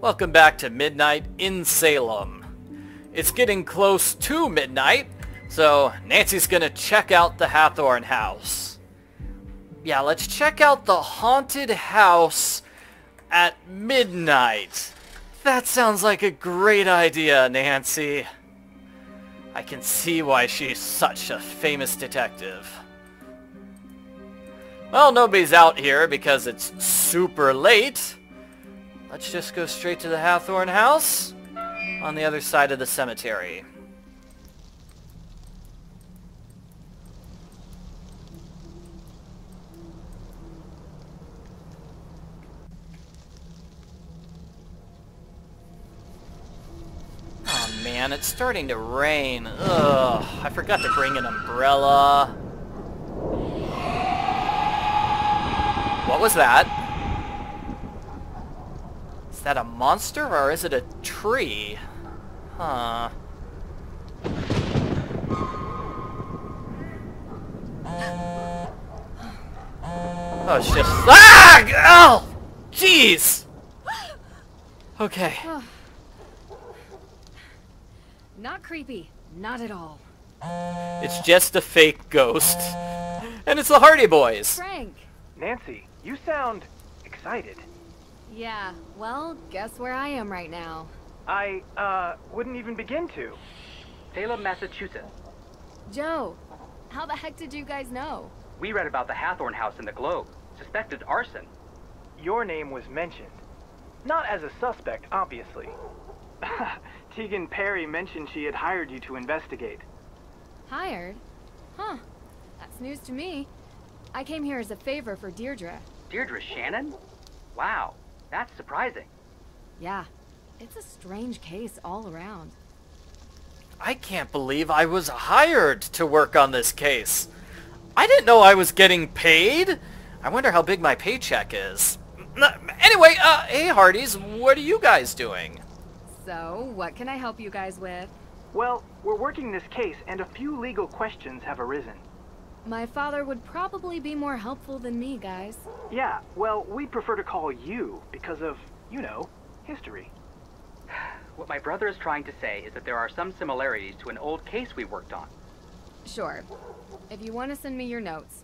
Welcome back to Midnight in Salem. It's getting close to midnight, so Nancy's gonna check out the Hathorne house. Yeah, let's check out the haunted house at midnight. That sounds like a great idea, Nancy. I can see why she's such a famous detective. Well, nobody's out here because it's super late. Let's just go straight to the Hathorne house on the other side of the cemetery. Oh man, it's starting to rain. Ugh, I forgot to bring an umbrella. What was that? Is that a monster or is it a tree? Huh. Oh, it's just... Ah! Oh! Jeez! Okay. Not creepy. Not at all. It's just a fake ghost. And it's the Hardy Boys. Frank! Nancy, you sound excited. Yeah, well, guess where I am right now. I, uh, wouldn't even begin to. Salem, Massachusetts. Joe, how the heck did you guys know? We read about the Hathorne house in the Globe. Suspected arson. Your name was mentioned. Not as a suspect, obviously. Tegan Perry mentioned she had hired you to investigate. Hired? Huh. That's news to me. I came here as a favor for Deirdre. Deirdre Shannon? Wow, that's surprising. Yeah, it's a strange case all around. I can't believe I was hired to work on this case. I didn't know I was getting paid. I wonder how big my paycheck is. Anyway, uh, hey Hardys, what are you guys doing? So, what can I help you guys with? Well, we're working this case, and a few legal questions have arisen. My father would probably be more helpful than me, guys. Yeah, well, we prefer to call you because of, you know, history. What my brother is trying to say is that there are some similarities to an old case we worked on. Sure. If you want to send me your notes,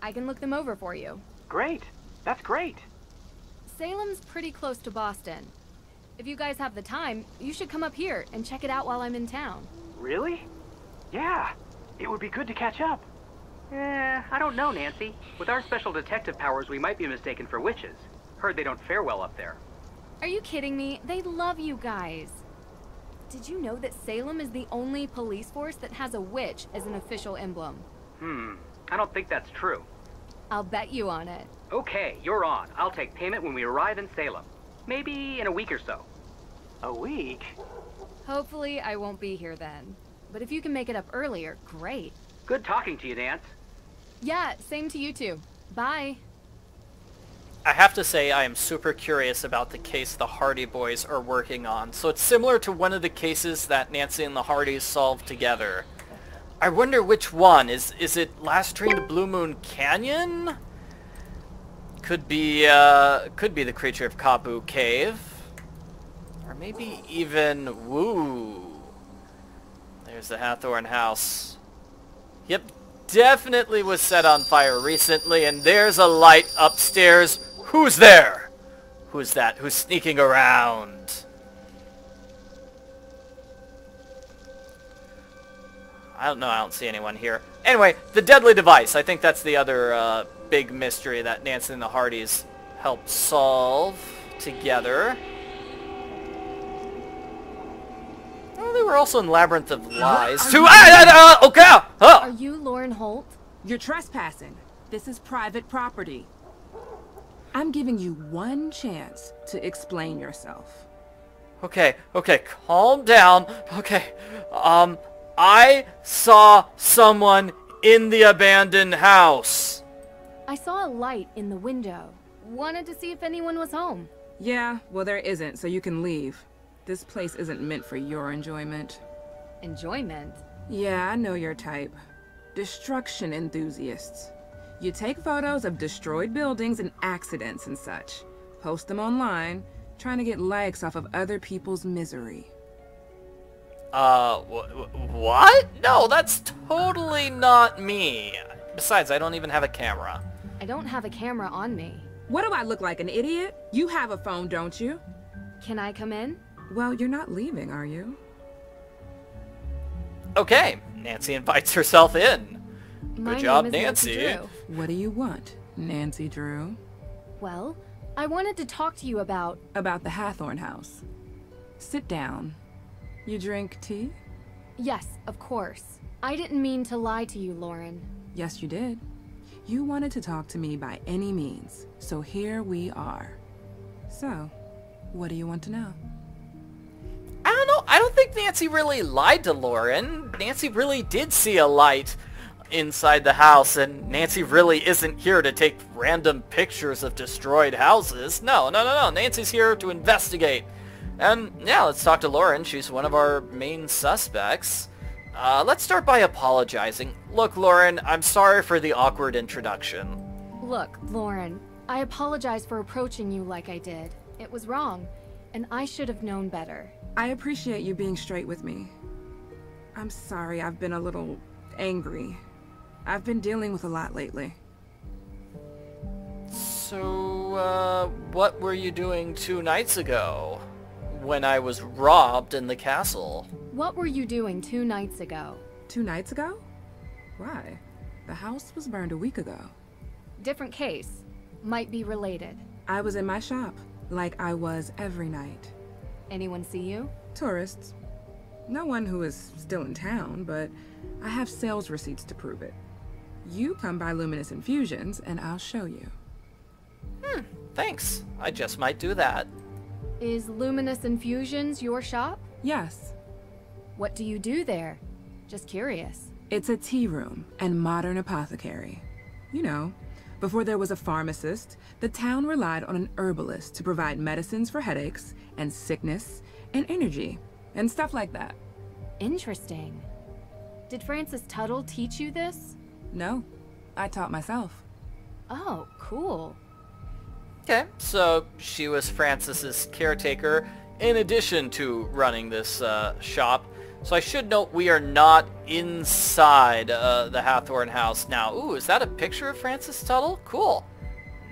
I can look them over for you. Great. That's great. Salem's pretty close to Boston. If you guys have the time, you should come up here and check it out while I'm in town. Really? Yeah. It would be good to catch up. Eh, I don't know, Nancy. With our special detective powers, we might be mistaken for witches. Heard they don't fare well up there. Are you kidding me? They love you guys. Did you know that Salem is the only police force that has a witch as an official emblem? Hmm, I don't think that's true. I'll bet you on it. Okay, you're on. I'll take payment when we arrive in Salem. Maybe in a week or so. A week? Hopefully, I won't be here then. But if you can make it up earlier, great. Good talking to you, Nance. Yeah, same to you two. Bye. I have to say I am super curious about the case the Hardy Boys are working on. So it's similar to one of the cases that Nancy and the Hardys solved together. I wonder which one. Is is it Last Train to Blue Moon Canyon? Could be uh could be the creature of Kapu Cave. Or maybe even Woo. There's the Hathorne house. Yep, definitely was set on fire recently and there's a light upstairs. Who's there? Who's that? Who's sneaking around? I don't know. I don't see anyone here. Anyway, the deadly device. I think that's the other uh, big mystery that Nancy and the Hardys helped solve together. Oh, they were also in Labyrinth of Lies. are too. Ah, ah, ah, okay. Are Oh. you Lauren Holt? You're trespassing. This is private property. I'm giving you one chance to explain yourself. Okay, okay, calm down. Okay, um, I saw someone in the abandoned house. I saw a light in the window. Wanted to see if anyone was home. Yeah, well, there isn't, so you can leave. This place isn't meant for your enjoyment. Enjoyment? Yeah, I know your type. Destruction enthusiasts. You take photos of destroyed buildings and accidents and such. Post them online, trying to get likes off of other people's misery. Uh, wh- what? No, that's totally not me. Besides, I don't even have a camera. I don't have a camera on me. What do I look like, an idiot? You have a phone, don't you? Can I come in? Well, you're not leaving, are you? Okay, Nancy invites herself in. My job, name is Nancy. What do you want, Nancy Drew? Well, I wanted to talk to you about... About the Hathorne house. Sit down. You drink tea? Yes, of course. I didn't mean to lie to you, Lauren. Yes, you did. You wanted to talk to me by any means, so here we are. So, what do you want to know? Nancy really lied to Lauren. Nancy really did see a light inside the house, and Nancy really isn't here to take random pictures of destroyed houses. No, no, no, no. Nancy's here to investigate. And yeah, let's talk to Lauren. She's one of our main suspects. Uh, let's start by apologizing. Look, Lauren, I'm sorry for the awkward introduction. Look, Lauren, I apologize for approaching you like I did. It was wrong, and I should have known better. I appreciate you being straight with me. I'm sorry I've been a little angry. I've been dealing with a lot lately. So, uh, what were you doing two nights ago? When I was robbed in the castle? What were you doing two nights ago? Two nights ago? Why? The house was burned a week ago. Different case. Might be related. I was in my shop, like I was every night. Anyone see you? Tourists. No one who is still in town, but I have sales receipts to prove it. You come by Luminous Infusions, and I'll show you. Hmm, thanks. I just might do that. Is Luminous Infusions your shop? Yes, What do you do there? Just curious. it's a tea room and modern apothecary. You know, before there was a pharmacist, the town relied on an herbalist to provide medicines for headaches and sickness and energy and stuff like that. Interesting. Did Frances Tuttle teach you this? No, I taught myself. Oh, cool. Okay, so she was Frances's caretaker in addition to running this uh, shop. So I should note we are not inside uh, the Hathorne house now. Ooh, is that a picture of Frances Tuttle? Cool.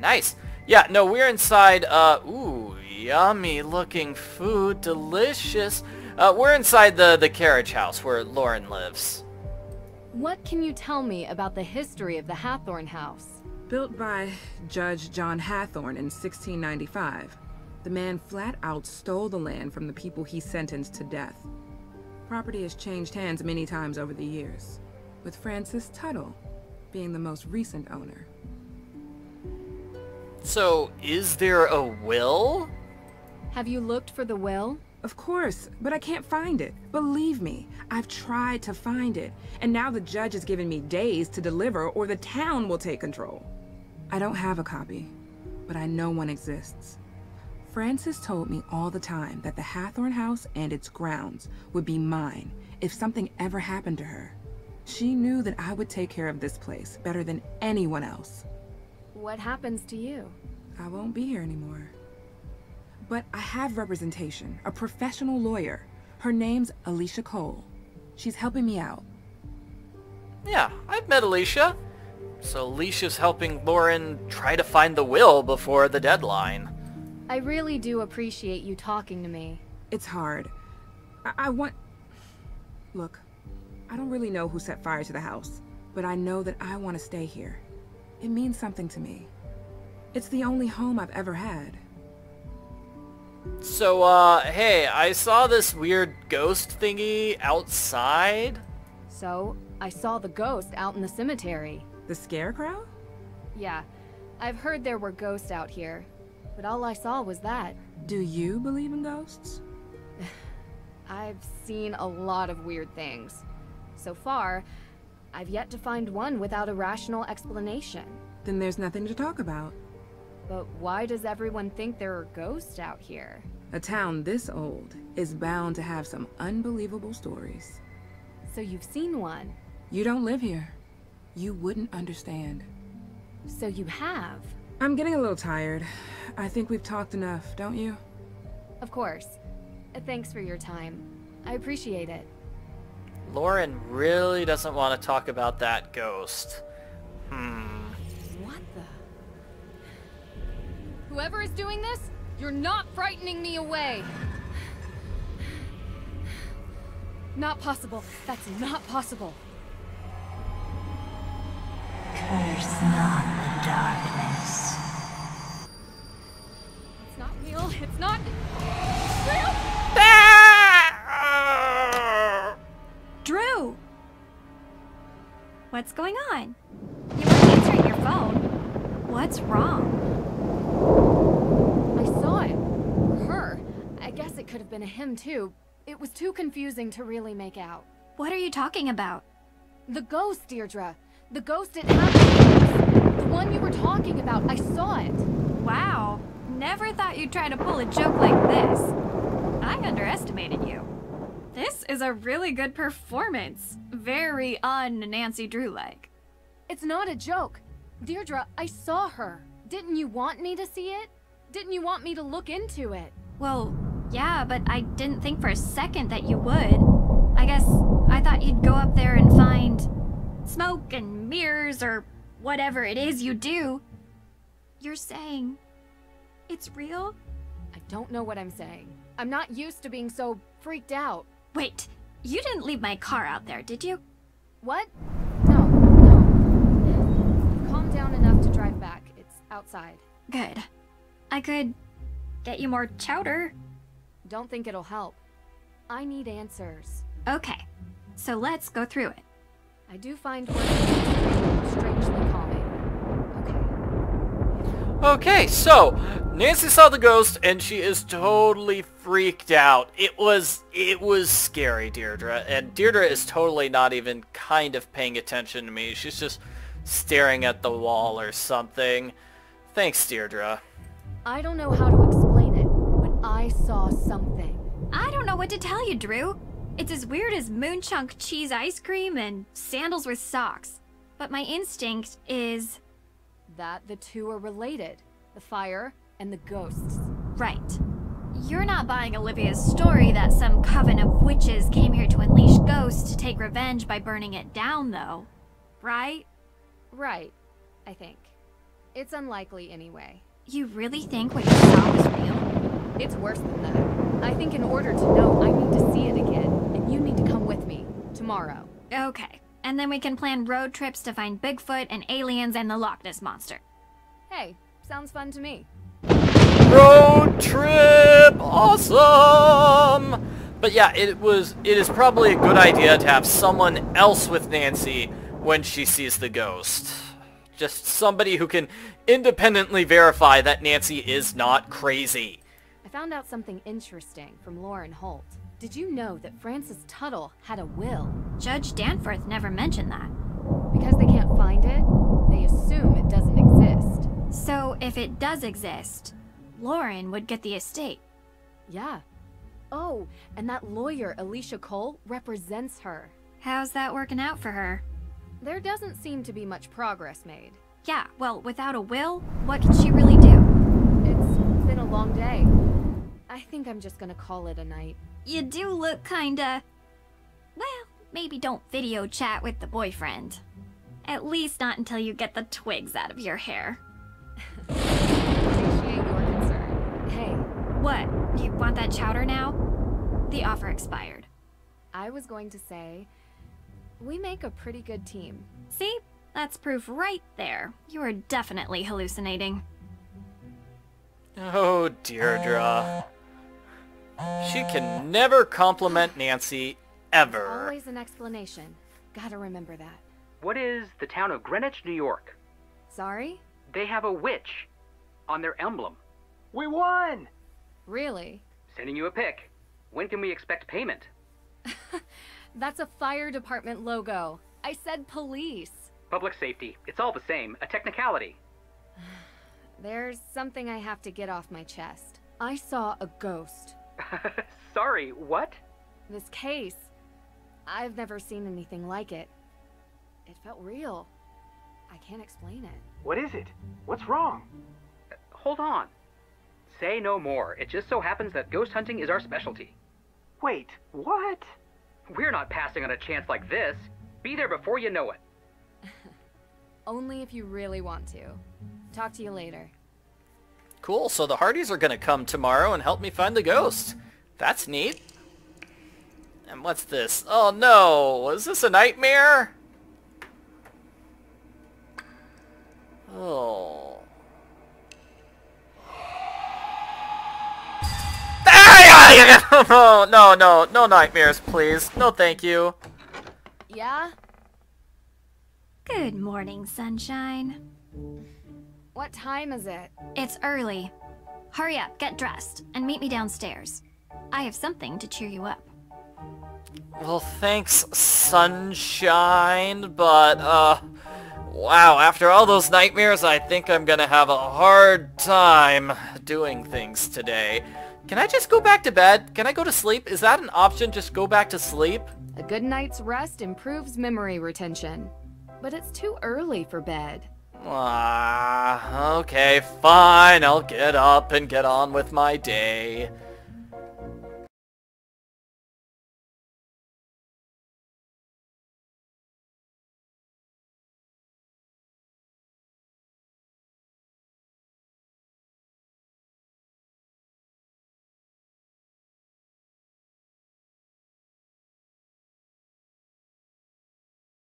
Nice. Yeah, no, we're inside, uh, ooh, yummy looking food, delicious. Uh, we're inside the, the carriage house where Lauren lives. What can you tell me about the history of the Hathorne house? Built by Judge John Hathorne in 1695, the man flat out stole the land from the people he sentenced to death. Property has changed hands many times over the years, with Frances Tuttle being the most recent owner. So, is there a will? Have you looked for the will? Of course, but I can't find it. Believe me, I've tried to find it, and now the judge has given me days to deliver or the town will take control. I don't have a copy, but I know one exists. Frances told me all the time that the Hathorne house and its grounds would be mine if something ever happened to her. She knew that I would take care of this place better than anyone else. What happens to you? I won't be here anymore. But I have representation, a professional lawyer. Her name's Alicia Cole. She's helping me out. Yeah, I've met Alicia. So Alicia's helping Lauren try to find the will before the deadline. I really do appreciate you talking to me. It's hard. I, I want. Look, I don't really know who set fire to the house, but I know that I want to stay here. It means something to me. It's the only home I've ever had. So, uh, hey, I saw this weird ghost thingy outside. So, I saw the ghost out in the cemetery. The scarecrow? Yeah, I've heard there were ghosts out here, but all I saw was that. Do you believe in ghosts? I've seen a lot of weird things. So far, I've yet to find one without a rational explanation. Then there's nothing to talk about. But why does everyone think there are ghosts out here? A town this old is bound to have some unbelievable stories. So you've seen one? You don't live here. You wouldn't understand. So you have? I'm getting a little tired. I think we've talked enough, don't you? Of course. Thanks for your time. I appreciate it. Lauren really doesn't want to talk about that ghost. Hmm. What the? Whoever is doing this, you're not frightening me away. Not possible. That's not possible. Curse not What's wrong? I saw it. Her. I guess it could have been a him too. It was too confusing to really make out. What are you talking about? The ghost, Deirdre. The ghost at Happy The one you were talking about. I saw it. Wow. Never thought you'd try to pull a joke like this. I underestimated you. This is a really good performance. Very un Nancy Drew like. It's not a joke. Deirdre, I saw her. Didn't you want me to see it? Didn't you want me to look into it? Well, yeah, but I didn't think for a second that you would. I guess I thought you'd go up there and find smoke and mirrors or whatever it is you do. You're saying it's real? I don't know what I'm saying. I'm not used to being so freaked out. Wait, you didn't leave my car out there, did you? What? No, no. I've calmed down enough to drive back. It's outside. Good. I could get you more chowder. Don't think it'll help. I need answers. Okay, so let's go through it. I do find working strangely calming. Okay. Okay, so Nancy saw the ghost and she is totally freaked out. It was it was scary, Deirdre, and Deirdre is totally not even kind of paying attention to me. She's just staring at the wall or something. Thanks, Deirdre. I don't know how to explain it, but I saw something. I don't know what to tell you, Drew. It's as weird as moon chunk cheese ice cream and sandals with socks. But my instinct is That the two are related. The fire and the ghosts. right. You're not buying Olivia's story that some coven of witches came here to unleash ghosts to take revenge by burning it down, though. Right? Right, I think. It's unlikely anyway. You really think what you saw was real? It's worse than that. I think in order to know, I need to see it again, and you need to come with me. Tomorrow. Okay. And then we can plan road trips to find Bigfoot and aliens and the Loch Ness Monster. Hey, sounds fun to me. Road trip! Awesome! But yeah, it was it is probably a good idea to have someone else with Nancy when she sees the ghost. Just somebody who can independently verify that Nancy is not crazy. I found out something interesting from Lauren Holt. Did you know that Frances Tuttle had a will? Judge Danforth never mentioned that. Because they can't find it, they assume it doesn't exist. So if it does exist, Lauren would get the estate. Yeah. Oh, and that lawyer, Alicia Cole, represents her. How's that working out for her? There doesn't seem to be much progress made. Yeah, well, without a will, what can she really do? It's been a long day. I think I'm just gonna call it a night. You do look kinda. Well, maybe don't video chat with the boyfriend. At least not until you get the twigs out of your hair. Appreciate your concern. Hey, What? You want that chowder now? The offer expired. I was going to say, we make a pretty good team. See? That's proof right there. You are definitely hallucinating. Oh, Deirdre. She can never compliment Nancy, ever. Always an explanation. Gotta remember that. What is the town of Greenwich, New York? Sorry? They have a witch on their emblem. We won! Really? Sending you a pic. When can we expect payment? That's a fire department logo. I said police. Public safety. It's all the same. A technicality. There's something I have to get off my chest. I saw a ghost. Sorry, what? This case. I've never seen anything like it. It felt real. I can't explain it. What is it? What's wrong? Hold on. Say no more. It just so happens that ghost hunting is our specialty. Wait, what? We're not passing on a chance like this. Be there before you know it. Only if you really want to. Talk to you later. Cool, so the Hardys are gonna come tomorrow and help me find the ghost. That's neat. And what's this? Oh no! Is this a nightmare? Oh. No, no, no, no nightmares, please. No thank you. Yeah? Good morning, sunshine. What time is it? It's early. Hurry up, get dressed, and meet me downstairs. I have something to cheer you up. Well, thanks, sunshine, but, uh... Wow, after all those nightmares, I think I'm gonna have a hard time doing things today. Can I just go back to bed? Can I go to sleep? Is that an option? Just go back to sleep? A good night's rest improves memory retention. But it's too early for bed. Ah, okay, fine. I'll get up and get on with my day.